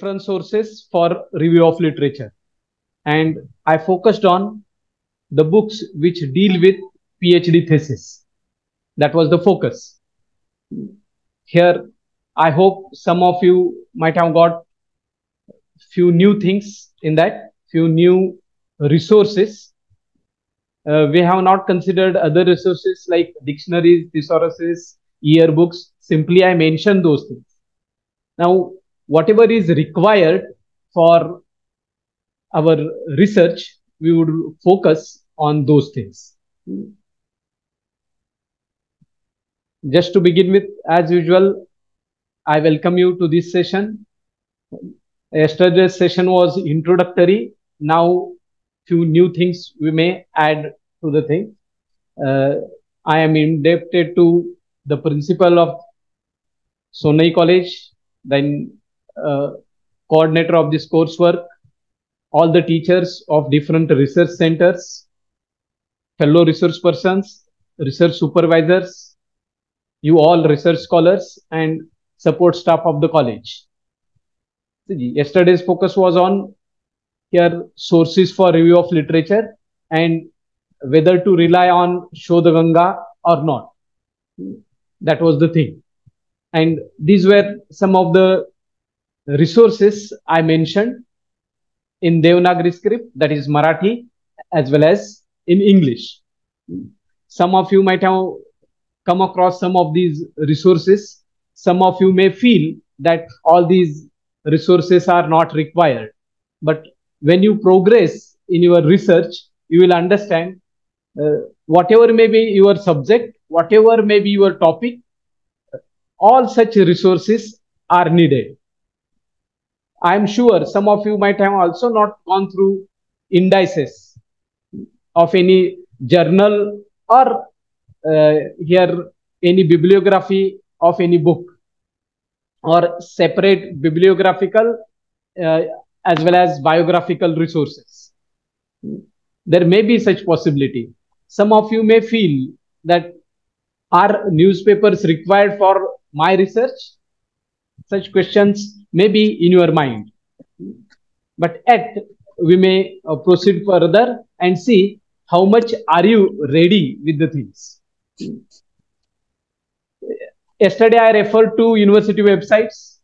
reference sources for review of literature. And I focused on the books which deal with PhD thesis. That was the focus. Here, I hope some of you might have got few new things in that, few new resources. Uh, we have not considered other resources like dictionaries, thesauruses, yearbooks. Simply, I mentioned those things. Now, whatever is required for our research, we would focus on those things. Just to begin with, as usual, I welcome you to this session. Yesterday's session was introductory. Now, few new things we may add to the thing. Uh, I am indebted to the principal of Sonai College, then Uh, coordinator of this coursework, all the teachers of different research centers, fellow research persons, research supervisors, you all research scholars and support staff of the college. Yesterday's focus was on here sources for review of literature and whether to rely on Shodhganga or not. That was the thing. And these were some of the resources I mentioned in Devanagari script, that is Marathi, as well as in English. Some of you might have come across some of these resources. Some of you may feel that all these resources are not required. But when you progress in your research, you will understand uh, whatever may be your subject, whatever may be your topic, all such resources are needed. I am sure some of you might have also not gone through indices of any journal or uh, here any bibliography of any book or separate bibliographical uh, as well as biographical resources. There may be such possibility. Some of you may feel that are newspapers required for my research? Such questions may be in your mind. But yet, we may uh, proceed further and see how much are you ready with the things. Yesterday, I referred to university websites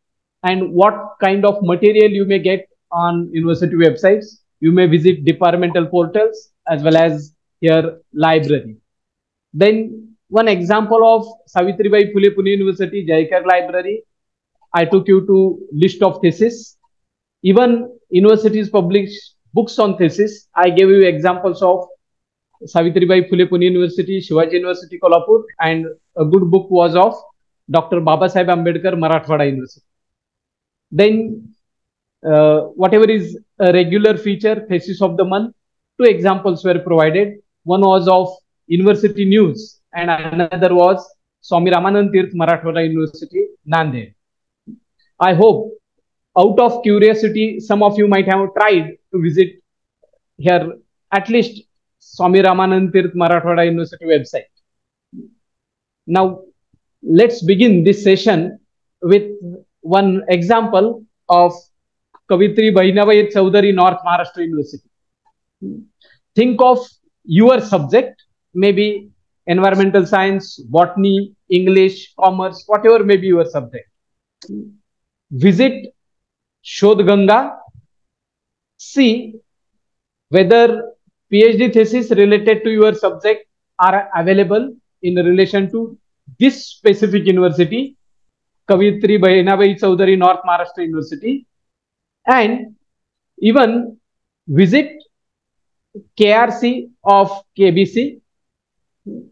and what kind of material you may get on university websites. You may visit departmental portals as well as your library. Then one example of Savitribai Phule Pune University Jayakar Library. I took you to list of thesis. Even universities publish books on thesis. I gave you examples of Savitribai Phule Pune University, Shivaji University Kolhapur, and a good book was of Dr. Babasaheb Ambedkar Marathwada University. Then uh, whatever is a regular feature, thesis of the month, two examples were provided. One was of University News and another was Swami Ramanand Teerth Marathwada University, Nanded. I hope out of curiosity, some of you might have tried to visit here at least Swami Ramanand Teerth Marathwada University website. Now, let's begin this session with one example of Kavitri Bahinabai Chowdhury, North Maharashtra University. Think of your subject, maybe environmental science, botany, English, commerce, whatever may be your subject. Visit Shodh Ganga, see whether PhD thesis related to your subject are available in relation to this specific university, Kavitri Bahinabai Chowdhury, North Maharashtra University, and even visit KRC of KBC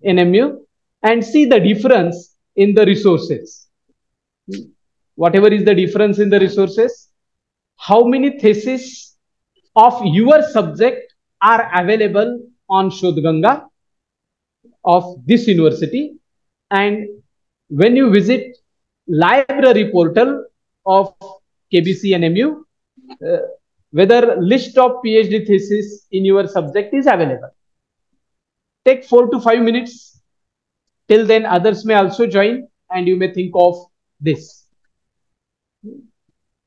NMU and see the difference in the resources. Whatever is the difference in the resources, how many theses of your subject are available on Shodhganga of this university. And when you visit library portal of KBC NMU, uh, whether list of PhD thesis in your subject is available take four to five minutes. Till then, others may also join and you may think of this.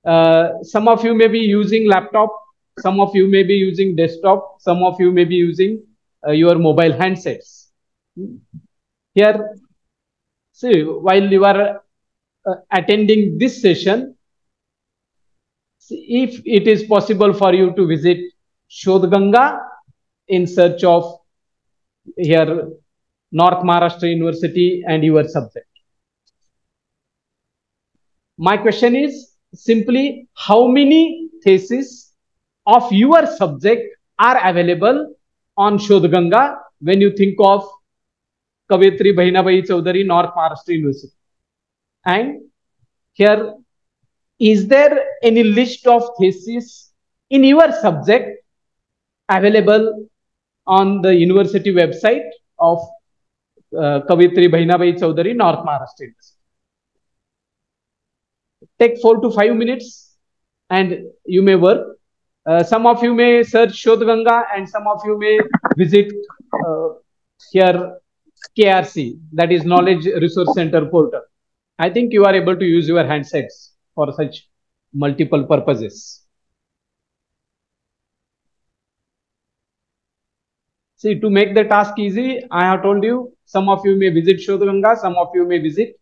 Uh, some of you may be using laptop, some of you may be using desktop, some of you may be using uh, your mobile handsets. Here, see, while you are uh, attending this session, if it is possible for you to visit Shodhganga in search of here North Maharashtra University and your subject. My question is simply how many theses of your subject are available on Shodhganga when you think of Kavitri Bahinabai Chaudhary, North Maharashtra University. And here, is there any list of theses in your subject available on the university website of uh, Kavitri Bahinabai Chaudhary, North Maharashtra University? Take four to five minutes and you may work. Uh, some of you may search Shodhganga and some of you may visit uh, here KRC, that is Knowledge Resource Center portal. I think you are able to use your handsets for such multiple purposes. See, to make the task easy, I have told you, some of you may visit Shodhganga, some of you may visit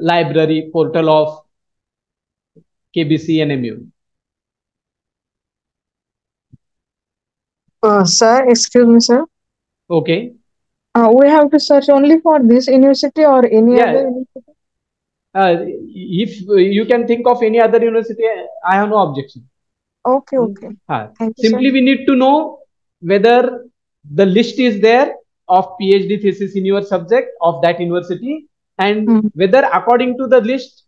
library portal of KBC NMU. Uh, sir, excuse me, sir. Okay. Uh, we have to search only for this university or any Yeah. other university? Uh, if you can think of any other university, I have no objection. Okay, okay. Uh, Thank simply sir. we need to know whether the list is there of PhD thesis in your subject of that university and Hmm. whether according to the list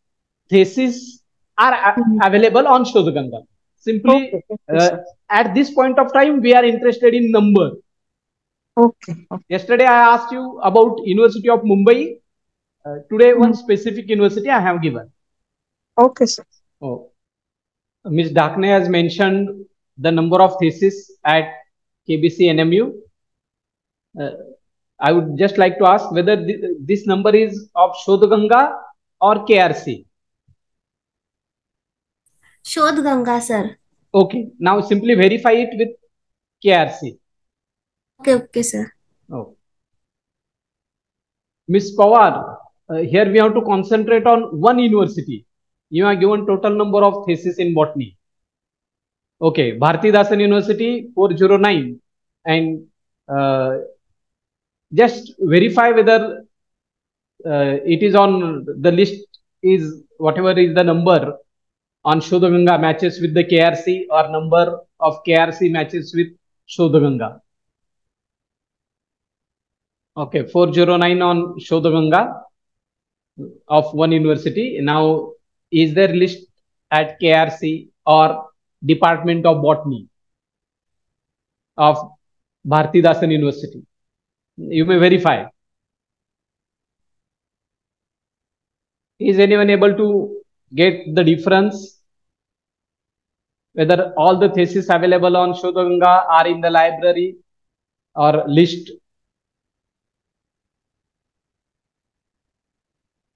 theses are Hmm. available on Shodhganga. Simply Okay, uh, at this point of time we are interested in number. Okay, okay. Yesterday I asked you about University of Mumbai. Uh, today one Hmm. specific university I have given. Okay, sir. Oh. Ms. Dakne has mentioned the number of theses at KBC NMU. Uh, I would just like to ask whether th- this number is of Shodhganga or KRC. Shodh Ganga, sir. Okay, now simply verify it with KRC. Okay, okay, sir. Oh. Ms. Pawar, uh, here we have to concentrate on one university. You are given total number of theses in botany. Okay, Bharathidasan University 409 and uh, just verify whether uh, it is on the list is whatever is the number on Shodhganga matches with the KRC or number of KRC matches with Shodhganga. Okay, 409 on Shodhganga of one university. Now, is there list at KRC or Department of Botany of Bharathidasan University? You may verify. Is anyone able to get the difference? Whether all the theses available on Shodhganga are in the library or list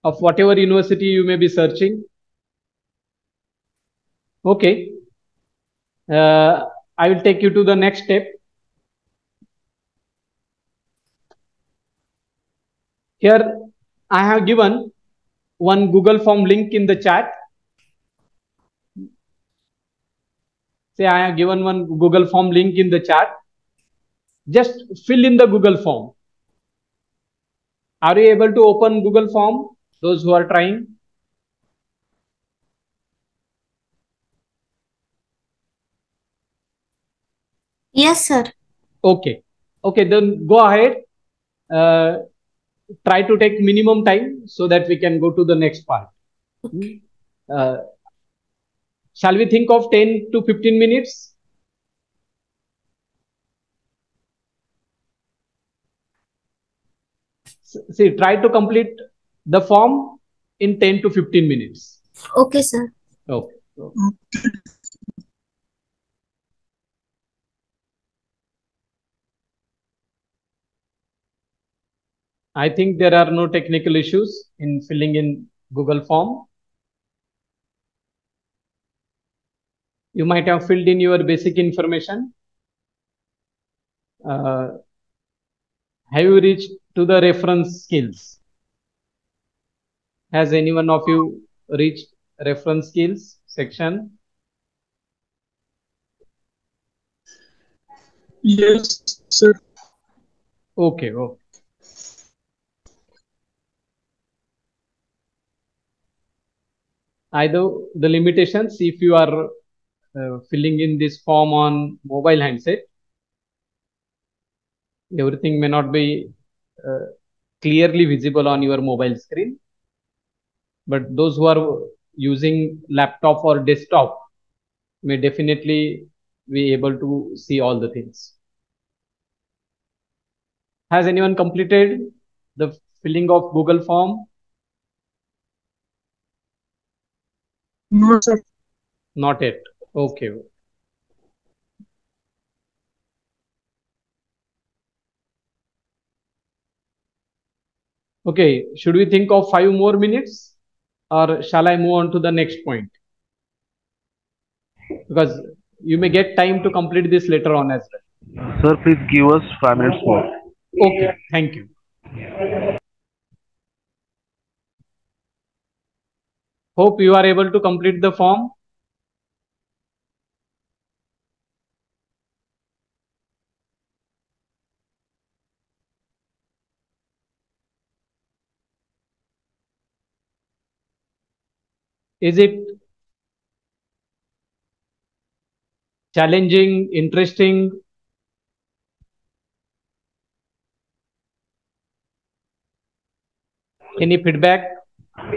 of whatever university you may be searching. Okay. Uh, I will take you to the next step. Here I have given one Google form link in the chat. Say I have given one Google form link in the chat. Just fill in the Google form. Are you able to open Google form? Those who are trying. Yes, sir. Okay. Okay, then go ahead. Uh, try to take minimum time so that we can go to the next part. Uh, shall we think of 10 to 15 minutes? See, try to complete the form in 10 to 15 minutes. Okay, sir. Okay. I think there are no technical issues in filling in Google form. You might have filled in your basic information. Uh, have you reached to the reference skills? Has anyone of you reached reference skills section? Yes, sir. Okay, okay. Either the limitations, if you are uh, filling in this form on mobile handset, everything may not be uh, clearly visible on your mobile screen. But those who are using laptop or desktop may definitely be able to see all the things. Has anyone completed the filling of Google form? No, sir. Not yet. Okay. Okay, should we think of five more minutes or shall I move on to the next point? Because you may get time to complete this later on as well. Sir, please give us five minutes more. Okay, thank you. Hope you are able to complete the form. Is it challenging, interesting? Any feedback?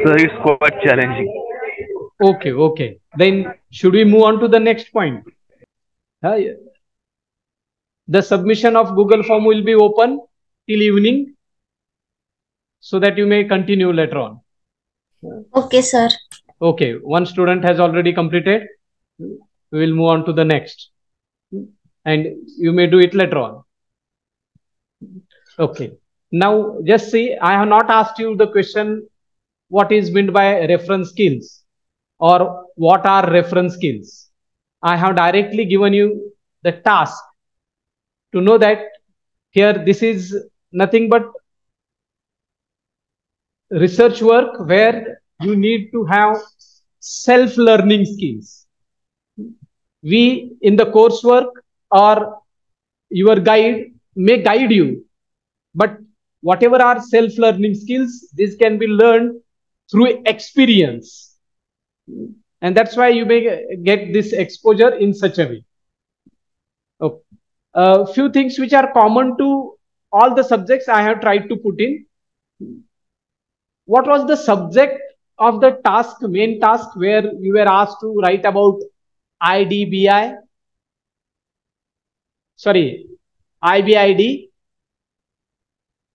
Sir, it's quite challenging. Okay, okay. Then should we move on to the next point? Uh, the submission of Google form will be open till evening so that you may continue later on. Okay, sir. Okay, one student has already completed. We will move on to the next. And you may do it later on. Okay. Now, just see, I have not asked you the question, what is meant by reference skills or what are reference skills? I have directly given you the task to know that here this is nothing but research work where you need to have self-learning skills. We in the coursework or your guide may guide you, but whatever are self-learning skills, this can be learned through experience. And that's why you may get this exposure in such a way. Okay. A few things which are common to all the subjects I have tried to put in. What was the subject of the task, main task where you were asked to write about IDBI? Sorry, IBID.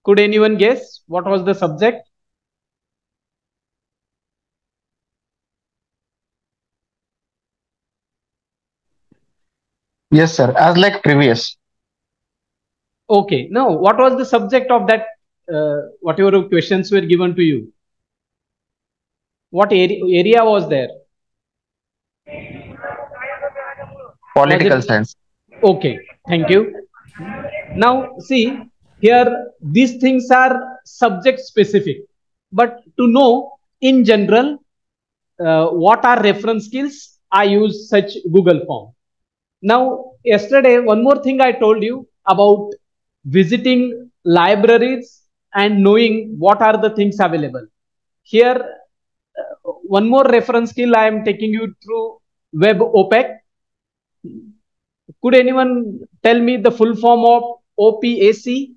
Could anyone guess what was the subject? Yes, sir. As like previous. Okay. Now, what was the subject of that? Uh, whatever questions were given to you. What area, area was there? Political it- science. Okay. Thank you. Now, see here, these things are subject specific, but to know in general uh, what are reference skills, I use such Google form. Now, yesterday, one more thing I told you about visiting libraries and knowing what are the things available. Here, uh, one more reference skill I am taking you through Web OPAC. Could anyone tell me the full form of OPAC?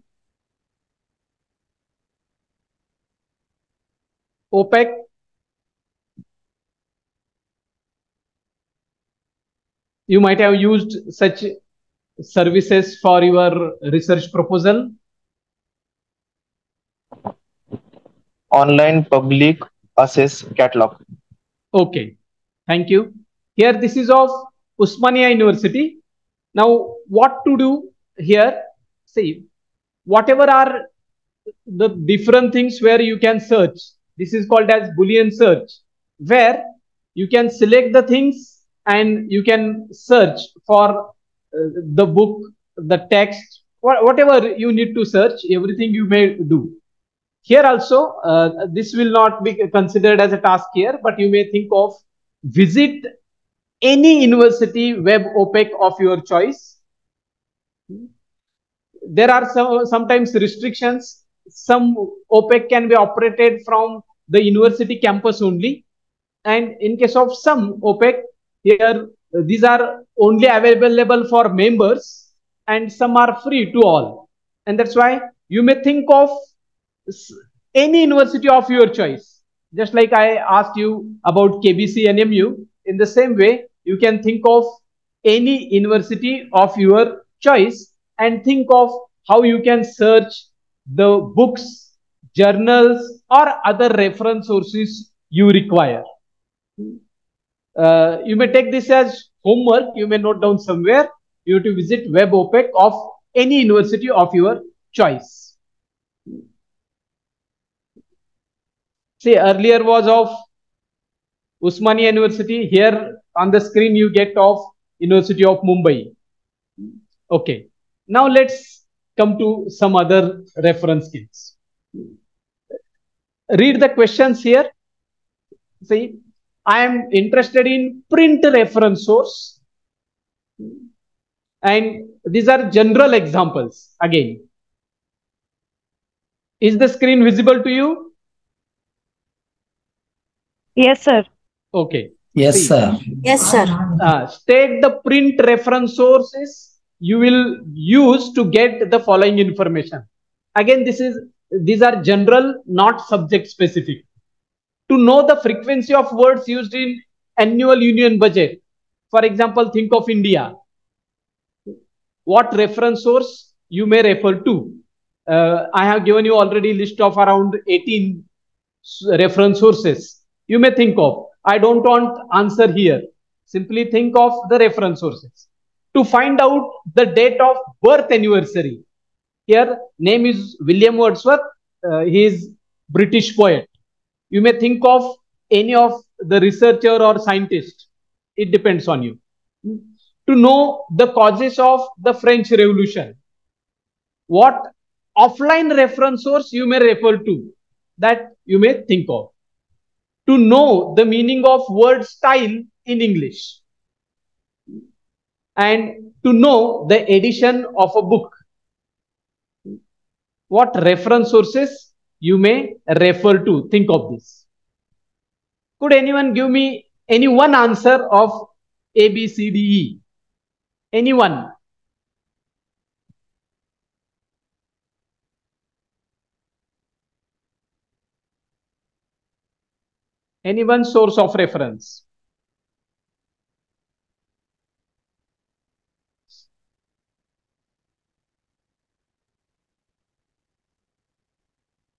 OPEC? You might have used such services for your research proposal. Online public access catalog. Okay, thank you. Here, this is of Osmania University. Now, what to do here? See, whatever are the different things where you can search. This is called as Boolean search, where you can select the things and you can search for uh, the book, the text, wha- whatever you need to search, everything you may do. Here also, uh, this will not be considered as a task here, but you may think of visit any university web OPAC of your choice. There are some, sometimes restrictions. Some OPAC can be operated from the university campus only. And in case of some OPAC, here these are only available for members and some are free to all. And that's why you may think of any university of your choice. Just like I asked you about KBC NMU, in the same way, you can think of any university of your choice and think of how you can search the books, journals, or other reference sources you require. Uh, you may take this as homework. You may note down somewhere. You have to visit web OPAC of any university of your choice. See, earlier was of Osmania University. Here on the screen, you get of University of Mumbai. Okay. Now let's come to some other reference skills. Read the questions here. See, I am interested in print reference source. And these are general examples again. Is the screen visible to you? Yes, sir. Okay. Yes, See. sir. Yes, sir. Uh, state the print reference sources you will use to get the following information. Again, this is these are general, not subject specific. To know the frequency of words used in annual union budget, for example, think of India. What reference source you may refer to? Uh, I have given you already list of around 18 reference sources. You may think of. I don't want answer here. Simply think of the reference sources. To find out the date of birth anniversary. Here, name is William Wordsworth. Uh, he is British poet. You may think of any of the researcher or scientist. It depends on you. To know the causes of the French Revolution. What offline reference source you may refer to that you may think of. To know the meaning of word style in English. And to know the edition of a book. What reference sources you may refer to. Think of this. Could anyone give me any one answer of A, B, C, D, E? Anyone? Any one source of reference?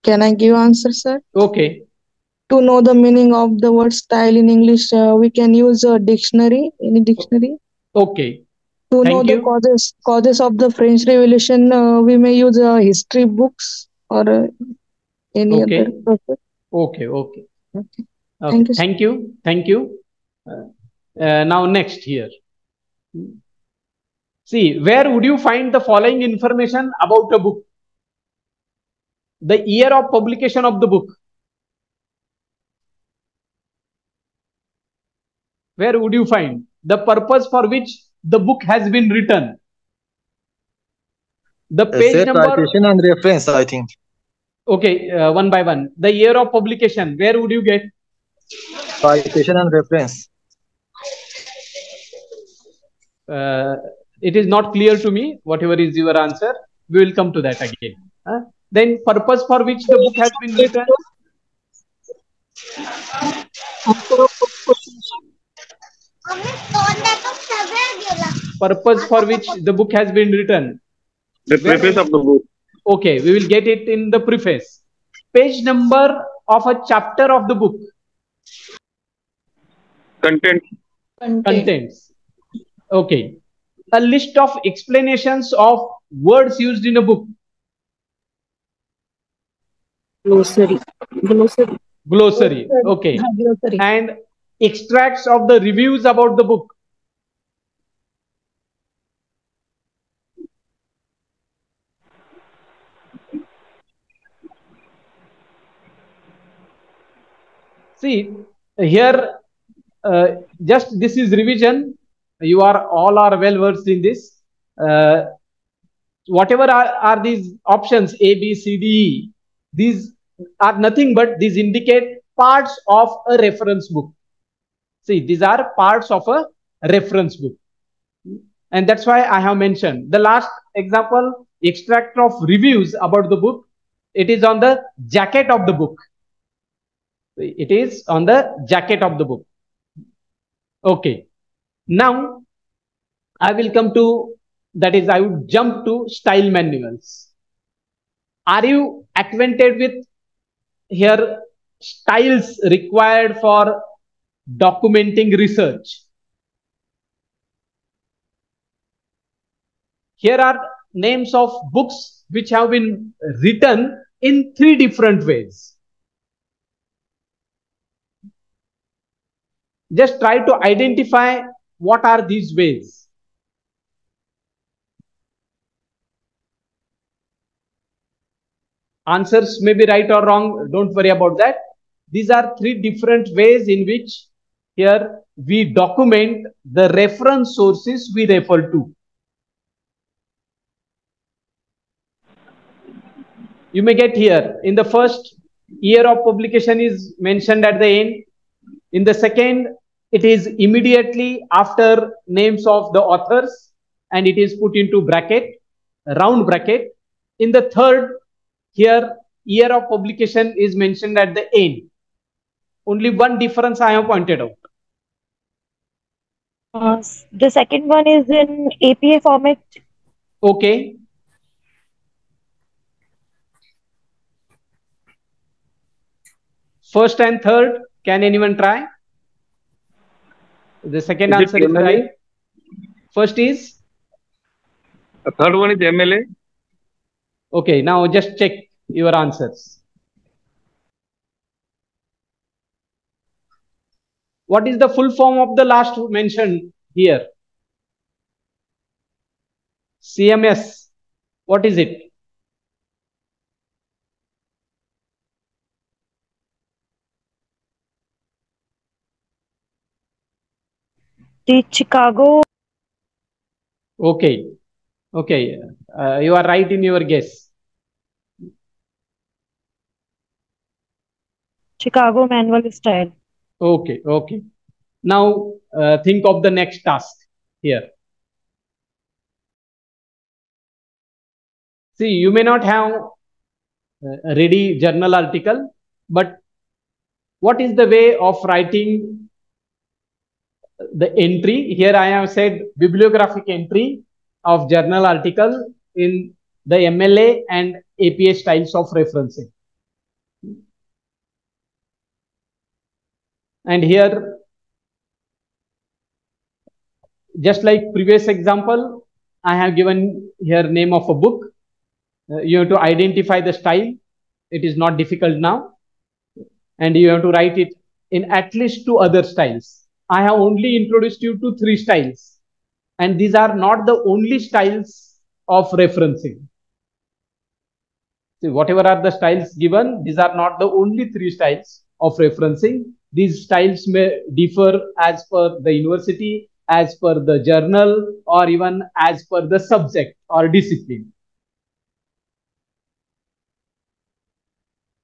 Can I give answer, sir? Okay. To know the meaning of the word style in English, uh, we can use a dictionary, any dictionary. Okay. To know Thank the causes causes of the French Revolution, uh, we may use uh, history books or uh, any Okay. other. sources. Okay. Okay. Okay. Okay. Thank you, sir. Thank you. Thank you. Uh, uh, now next here. See, where would you find the following information about a book? The year of publication of the book. Where would you find the purpose for which the book has been written? The page Essay, number. citation and reference, I think. Okay, uh, one by one. The year of publication. Where would you get? Citation and reference. uh, it is not clear to me whatever is your answer we will come to that again huh? Then purpose for which the book has been written? Purpose for which the book has been written? The preface of the book. okay we will get it in the preface. Page number of a chapter of the book. Content. contents. Okay. A list of explanations of words used in a book Glossary. Glossary. Glossary. Okay. Glossary. And extracts of the reviews about the book. See, here, uh, just this is revision. You are all are well versed in this. Uh, whatever are, are these options, A, B, C, D, these are nothing but these indicate parts of a reference book. See, these are parts of a reference book. And that's why I have mentioned the last example, extract of reviews about the book. It is on the jacket of the book. It is on the jacket of the book. Okay. Now, I will come to, that is, I would jump to style manuals. Are you acquainted with here styles required for documenting research? Here are names of books which have been written in three different ways. Just try to identify what are these ways. Answers may be right or wrong. Don't worry about that. These are three different ways in which here we document the reference sources we refer to. You may get here in the first year of publication is mentioned at the end. In the second, it is immediately after names of the authors and it is put into bracket, round bracket. In the third, here year of publication is mentioned at the end. Only one difference I have pointed out. Uh, the second one is in APA format. Okay. First and third, can anyone try? The second Is answer is MLA? right. First is The third one is MLA. okay. Now just check your answers. What is the full form of the last mentioned here? CMS. What is it? The Chicago. Okay. Okay. Uh, you are right in your guess. Chicago manual style. Okay. Okay. Now uh, think of the next task here. See, you may not have a ready journal article, but what is the way of writing the entry? Here I have said bibliographic entry of journal article in the MLA and APA styles of referencing. And here, just like previous example, I have given here name of a book. Uh, you have to identify the style. It is not difficult now. And you have to write it in at least two other styles. I have only introduced you to three styles. And these are not the only styles of referencing. See, whatever are the styles given, these are not the only three styles of referencing. These styles may differ as per the university, as per the journal, or even as per the subject or discipline.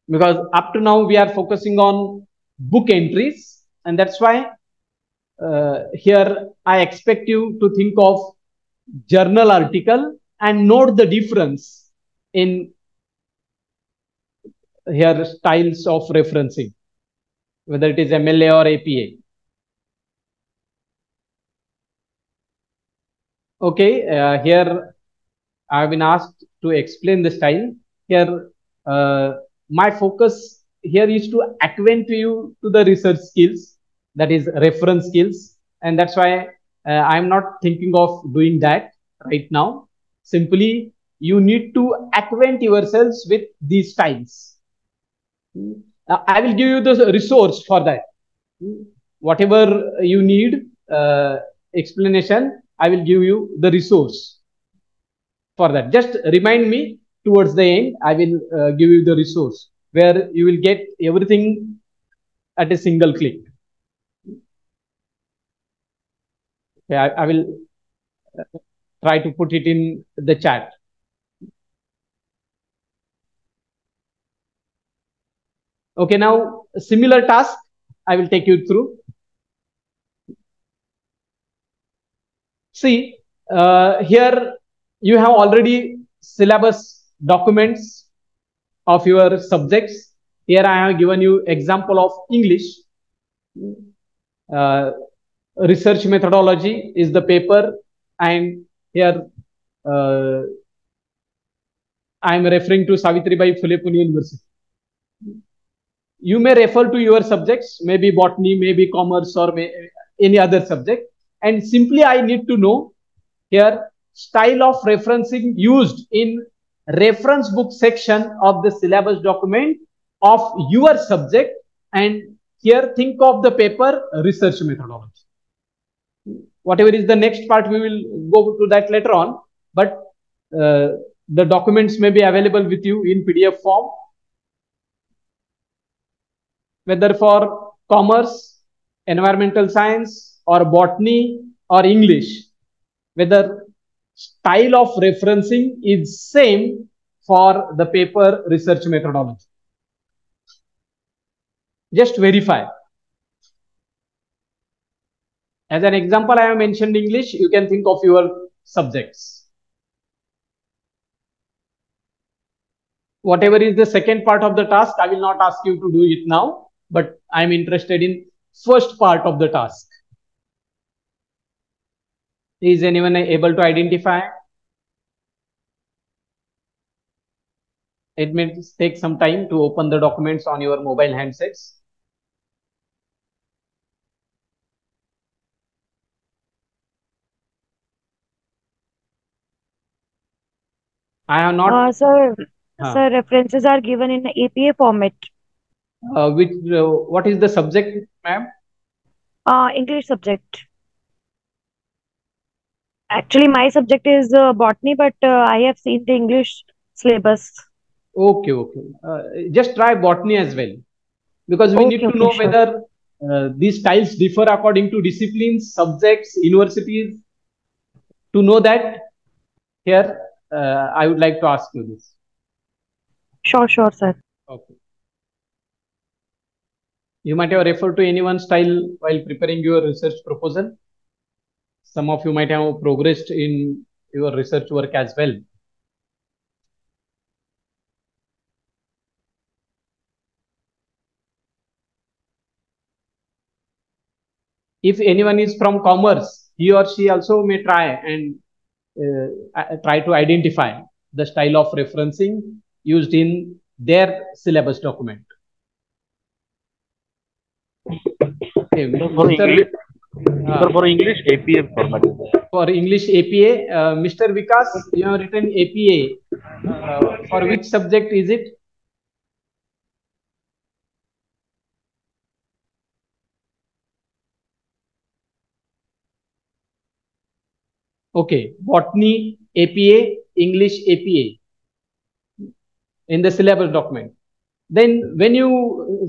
Because up to now we are focusing on book entries, and that's why uh, here I expect you to think of journal article and note the difference in here styles of referencing, whether it is MLA or APA. Okay, uh, here I have been asked to explain the style. Here, uh, my focus here is to acquaint you to the research skills, that is reference skills. And that's why uh, I'm not thinking of doing that right now. Simply, you need to acquaint yourselves with these styles. Uh, I will give you the resource for that. Whatever you need uh, explanation, I will give you the resource for that. Just remind me towards the end. I will uh, give you the resource where you will get everything at a single click. Okay, I, I will uh, try to put it in the chat. Okay, now similar task I will take you through. See, uh, here you have already syllabus documents of your subjects. Here I have given you example of English. Uh, research methodology is the paper and here uh, I am referring to Savitribai Phule Pune University. You may refer to your subjects, maybe botany, maybe commerce or may, any other subject. And simply I need to know here style of referencing used in reference book section of the syllabus document of your subject. And here think of the paper research methodology. Whatever is the next part we will go to that later on. But uh, the documents may be available with you in pdf form whether for commerce environmental science or botany or english whether style of referencing is same for the paper research methodology. Just verify. As an example, I have mentioned English. You can think of your subjects. Whatever is the second part of the task, I will not ask you to do it now, but I am interested in first part of the task. Is anyone able to identify? It may take some time to open the documents on your mobile handsets. I have not. Uh, sir, Huh. sir, references are given in APA format. Uh, which uh, what is the subject, ma'am? Uh, English subject. Actually, my subject is uh, botany, but uh, I have seen the English syllabus. Okay, okay. Uh, just try botany as well, because we need Okay, to know sure. whether uh, these styles differ according to disciplines, subjects, universities. To know that, here uh, I would like to ask you this. Sure, sure, sir. Okay. You might have referred to any one style while preparing your research proposal. Some of you might have progressed in your research work as well. If anyone is from commerce, he or she also may try and uh, try to identify the style of referencing used in their syllabus document. Uh, for English APA format. for English APA, uh, Mr. Vikas, you have written APA. Uh, for which subject is it? Okay, botany APA, English APA in the syllabus document. Then when you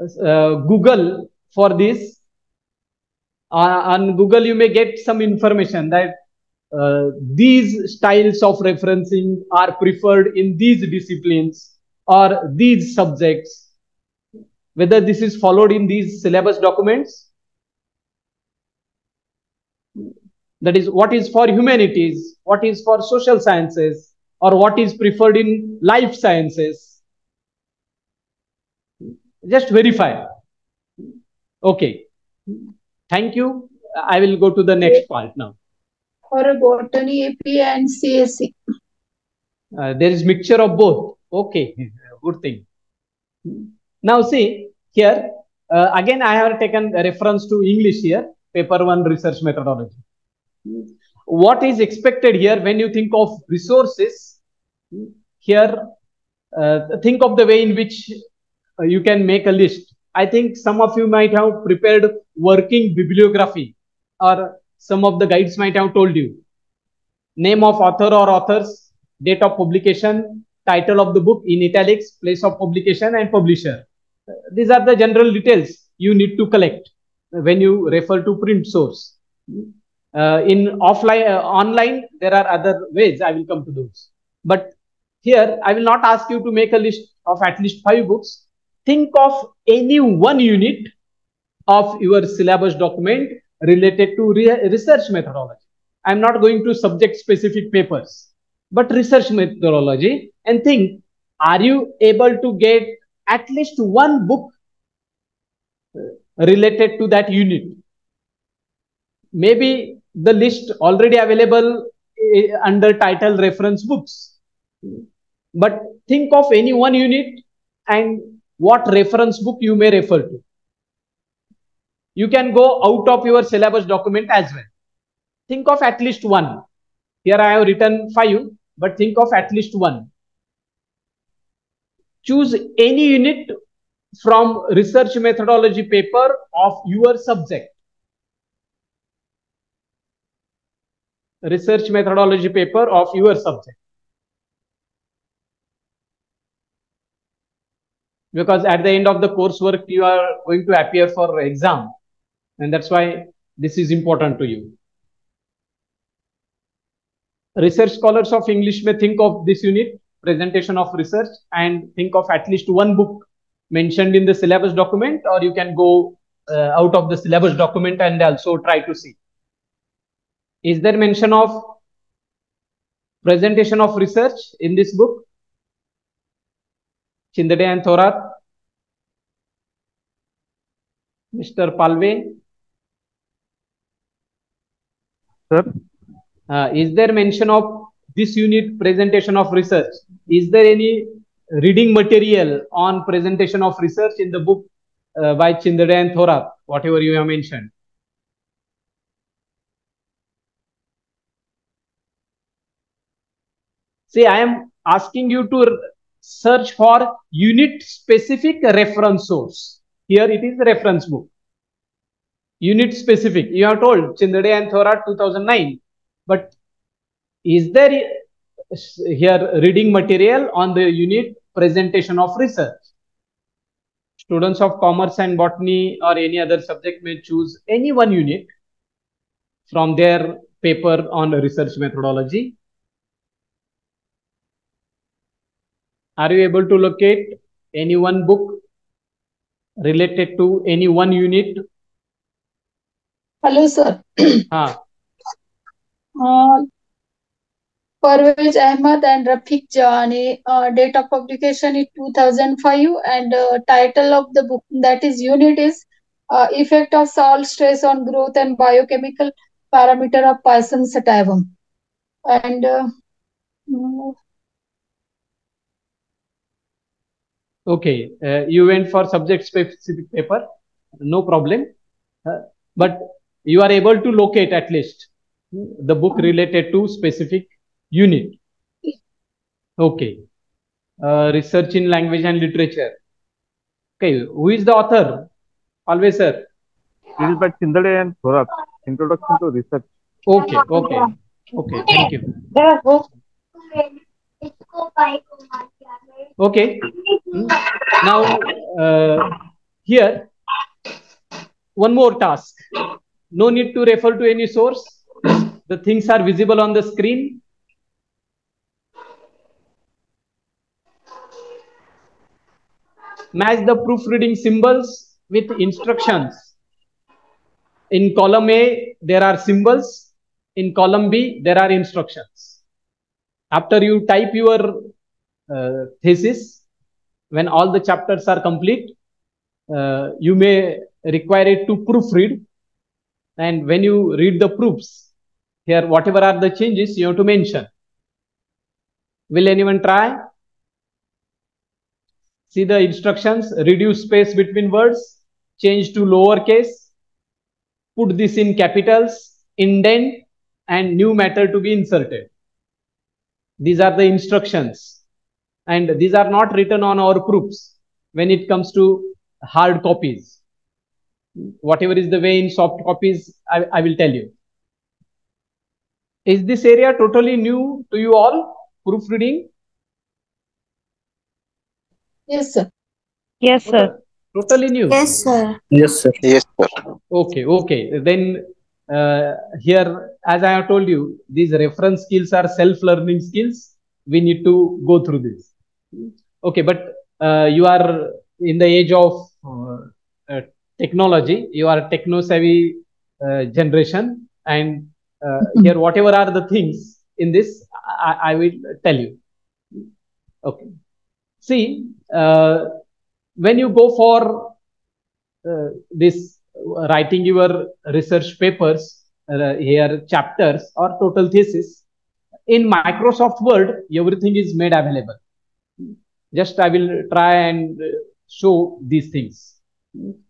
uh, Google for this, uh, on Google you may get some information that uh, these styles of referencing are preferred in these disciplines or these subjects. Whether this is followed in these syllabus documents, that is what is for humanities, what is for social sciences, or what is preferred in life sciences. Just verify. Okay. Thank you. I will go to the next part now. For a botany AP and CSC. Uh, there is mixture of both. Okay, good thing. Now see here, uh, again I have taken a reference to English here, paper one research methodology. What is expected here when you think of resources? Here, uh, think of the way in which you can make a list. I think some of you might have prepared working bibliography or some of the guides might have told you. Name of author or authors, date of publication, title of the book in italics, place of publication and publisher. these are the general details you need to collect when you refer to print source. Uh, in offline, uh, online, there are other ways. I will come to those. But here, I will not ask you to make a list of at least five books. Think of any one unit of your syllabus document related to re research methodology. I'm not going to subject specific papers, but research methodology and think, are you able to get at least one book related to that unit? Maybe the list already available eh, under title reference books. But think of any one unit and what reference book you may refer to. You can go out of your syllabus document as well. Think of at least one. Here I have written five, but think of at least one. Choose any unit from research methodology paper of your subject. Research methodology paper of your subject. Because at the end of the coursework, you are going to appear for exam. And that's why this is important to you. Research scholars of English may think of this unit, presentation of research, and think of at least one book mentioned in the syllabus document, or you can go uh, out of the syllabus document and also try to see. Is there mention of presentation of research in this book? Chindade and Thorat? Mr. Palve? Sir? Uh, is there mention of this unit presentation of research? Is there any reading material on presentation of research in the book uh, by Chindade and Thorat, whatever you have mentioned? See, I am asking you to search for unit specific reference source. Here it is reference book. Unit specific. You have told Chindade and Thorat 2009. But is there here reading material on the unit presentation of research? Students of commerce and botany or any other subject may choose any one unit from their paper on research methodology. Are you able to locate any one book related to any one unit? Hello, sir. Ah, Uh, Parvez Ahmad and Rafiq Jani. uh, date of publication is 2005 and uh, title of the book that is unit is uh, effect of salt stress on growth and biochemical parameter of Pisum sativum. And uh, mm, Okay, uh, you went for subject specific paper, no problem. Uh, but you are able to locate at least the book related to specific unit. Okay. Uh, research in language and literature. Okay, who is the author? Always, sir. It is by Chindade and Thorat. Introduction to Research. Okay, okay, okay. Thank you. Okay. Now, uh, here, one more task. No need to refer to any source. The things are visible on the screen. Match the proofreading symbols with instructions. In column A, there are symbols. In column B, there are instructions. After you type your uh, thesis, when all the chapters are complete, uh, you may require it to proofread. And when you read the proofs, here, whatever are the changes you have to mention. Will anyone try? See the instructions, reduce space between words, change to lowercase, put this in capitals, indent, and new matter to be inserted. These are the instructions. And these are not written on our proofs when it comes to hard copies. Whatever is the way in soft copies, I, I will tell you. Is this area totally new to you all? Proofreading? yes, sir. Yes, sir. Totally new. Yes, sir. Yes, sir. Yes, sir. Okay, okay. Then uh, here, as I have told you, these reference skills are self-learning skills. We need to go through this. Okay, but uh, you are in the age of uh, uh, technology. You are techno-savvy uh, generation, and uh, here, whatever are the things in this, I, I will tell you. Okay. See, uh, when you go for uh, this writing your research papers uh, here chapters or total thesis in microsoft word everything is made available just i will try and uh, show these things.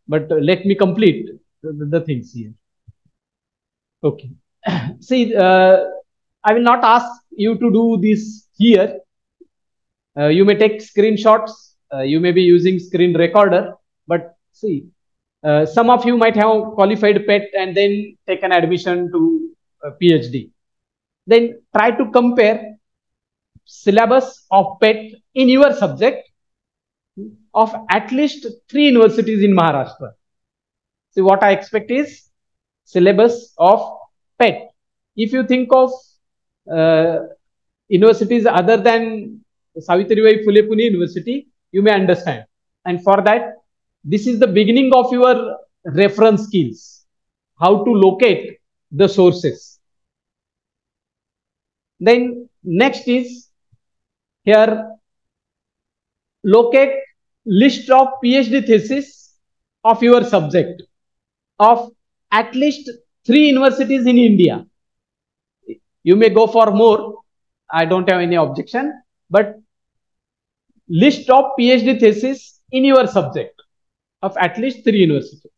But let me complete the, the things here. Okay. See uh, i will not ask you to do this here. Uh, you may take screenshots. Uh, you may be using screen recorder. But see uh, some of you might have qualified PET and then taken admission to uh, PhD. Then try to compare syllabus of PET in your subject of at least three universities in Maharashtra. See what I expect is syllabus of PET. If you think of uh, universities other than Savitribai Phule Pune University, you may understand. And for that, this is the beginning of your reference skills how to locate the sources then next is here locate list of phd thesis of your subject of at least three universities in india you may go for more i don't have any objection but list of phd thesis in your subject of at least three universities.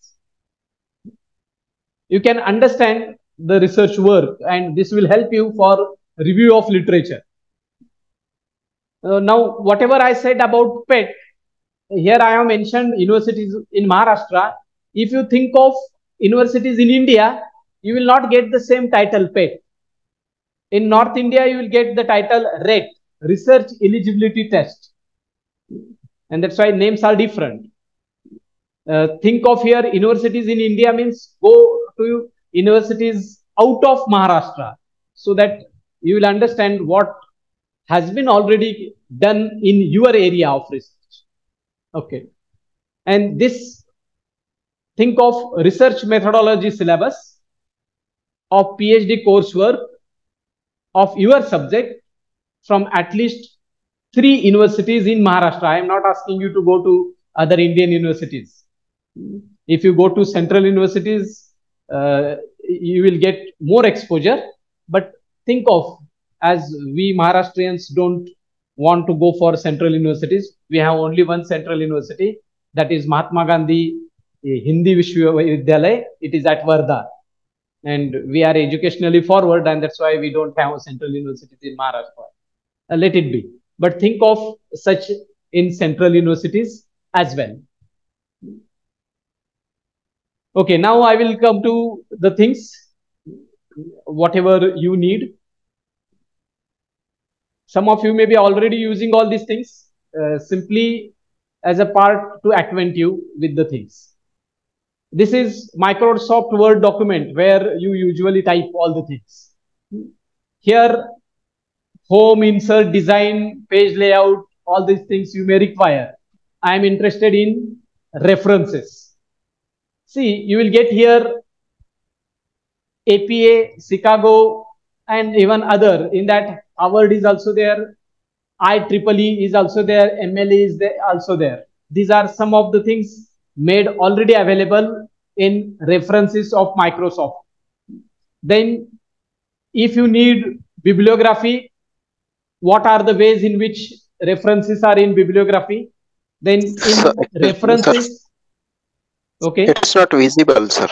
You can understand the research work and this will help you for review of literature. Uh, now, whatever I said about PET, here I have mentioned universities in Maharashtra. If you think of universities in India, you will not get the same title PET. In North India, you will get the title RET, Research Eligibility Test. And that's why names are different uh, think of here universities in India means go to universities out of Maharashtra so that you will understand what has been already done in your area of research. Okay. And this, think of research methodology syllabus of PhD coursework of your subject from at least three universities in Maharashtra. I am not asking you to go to other Indian universities if you go to central universities uh, you will get more exposure but think of as we maharashtrians don't want to go for central universities. We have only one central university. That is mahatma gandhi hindi vishwavidyalay it is at wardha and we are educationally forward and that's why we don't have central universities in maharashtra. Uh, let it be. But think of such in central universities as well. Okay, now I will come to the things, whatever you need. Some of you may be already using all these things uh, simply as a part to acquaint you with the things. This is Microsoft Word document where you usually type all the things. Here, home, insert, design, page layout, all these things you may require. I am interested in references See, you will get here APA, Chicago, and even other. In that, Harvard is also there. IEEE is also there. MLA is there, also there. These are some of the things made already available in references of Microsoft. Then, if you need bibliography, what are the ways in which references are in bibliography? Then in Sir, references, okay It's not visible, sir.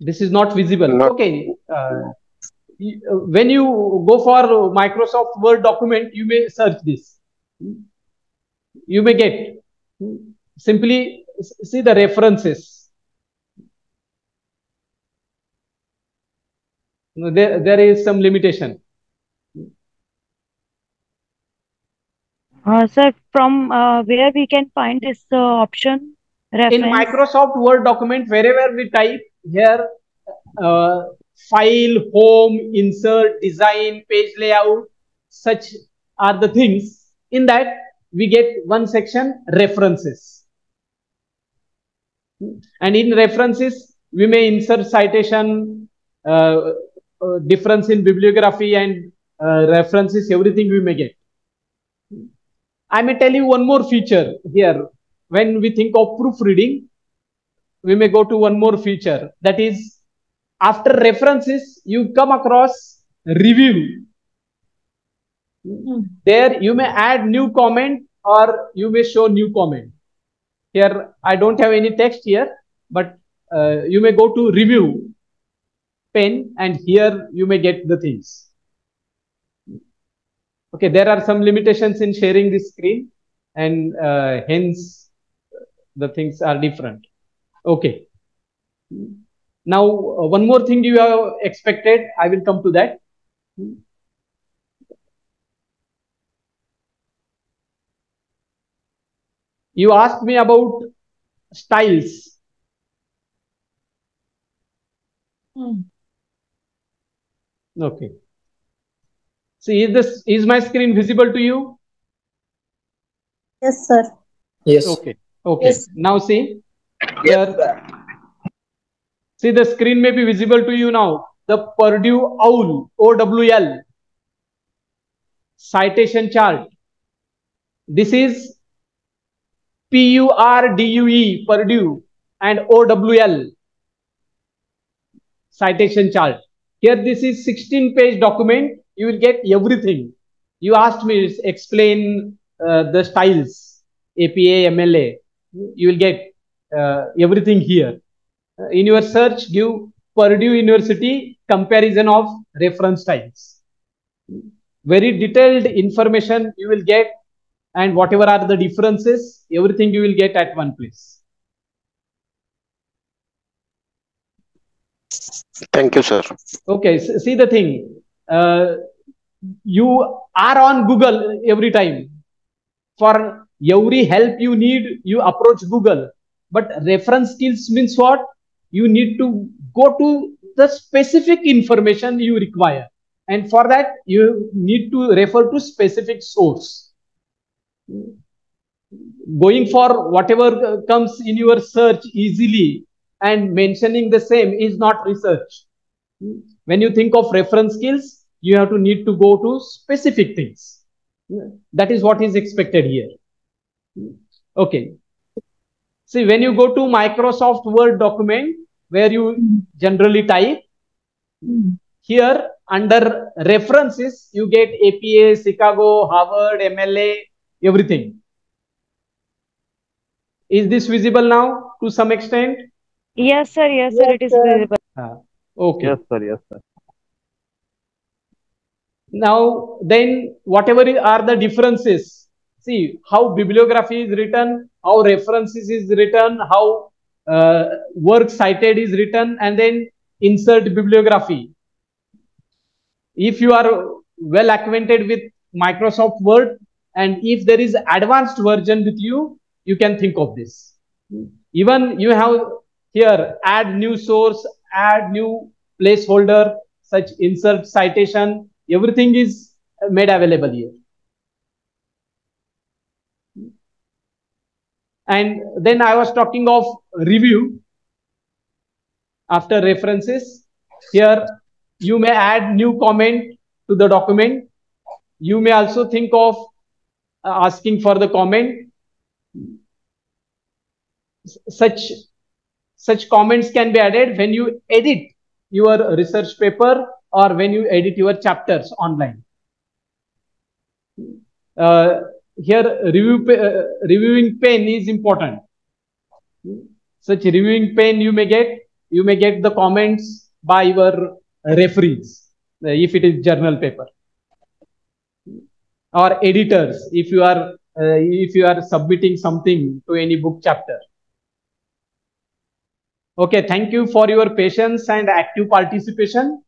this is not visible Not- okay uh, when you go for microsoft word document you may search this. You may get. Simply see the references. There, there is some limitation. Uh, sir, from uh, where we can find this uh, option? in Microsoft Word document, wherever we type here, uh, file, home, insert, design, page layout, such are the things. In that, we get one section references. And in references, we may insert citation, uh, uh, difference in bibliography and uh, references, everything we may get. I may tell you one more feature here. When we think of proofreading, we may go to one more feature that is after references, you come across review. There you may add new comment or you may show new comment. Here I don't have any text here, but uh, you may go to review pen and here you may get the things. Okay, there are some limitations in sharing this screen and uh, hence the things are different. Okay. Now, uh, one more thing you have expected, I will come to that. You asked me about styles. Okay. See, is this is my screen visible to you? Yes, sir. Yes. Okay. Okay. Yes. Now see here. See the screen may be visible to you now. The Purdue OWL OWL citation chart. This is P U R D U E Purdue and OWL citation chart. Here this is 16 page document. You will get everything. You asked me to explain uh, the styles APA MLA. You will get uh, everything here. In your search, give Purdue University comparison of reference styles. Very detailed information you will get and whatever are the differences, everything you will get at one place. Thank you, sir. Okay, see the thing. Uh, you are on Google every time. For every help you need, you approach Google. But reference skills means what? You need to go to the specific information you require. And for that, you need to refer to specific source. Going for whatever comes in your search easily and mentioning the same is not research when you think of reference skills you have to need to go to specific things that is what is expected here okay see when you go to microsoft word document where you generally type here under references you get apa chicago harvard mla everything is this visible now to some extent Yes, sir. Yes, sir. Yes, It is sir. visible. Ah, okay Yes, sir. Yes, sir. now then whatever are the differences see how bibliography is written how references is written how uh, work cited is written and then insert bibliography. If you are well acquainted with microsoft word and if there is advanced version with you you can think of this. Even you have here add new source add new placeholder such insert citation everything is made available here and then i was talking of review after references. Here you may add new comment to the document. You may also think of uh, asking for the comment. Such such comments can be added when you edit your research paper or when you edit your chapters online. Uh, here review uh, reviewing pen is important. Such reviewing pen you may get you may get the comments by your referees uh, if it is journal paper. Or editors if you are uh, if you are submitting something to any book chapter. Okay thank you for your patience and active participation